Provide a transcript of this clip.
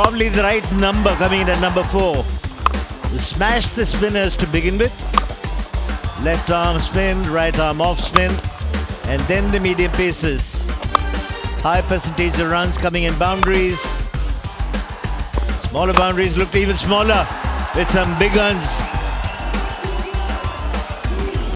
Probably the right number coming in at number four. Smash the spinners to begin with. Left arm spin, right arm off spin, and then the medium paces. High percentage of runs coming in boundaries. Smaller boundaries looked even smaller with some big ones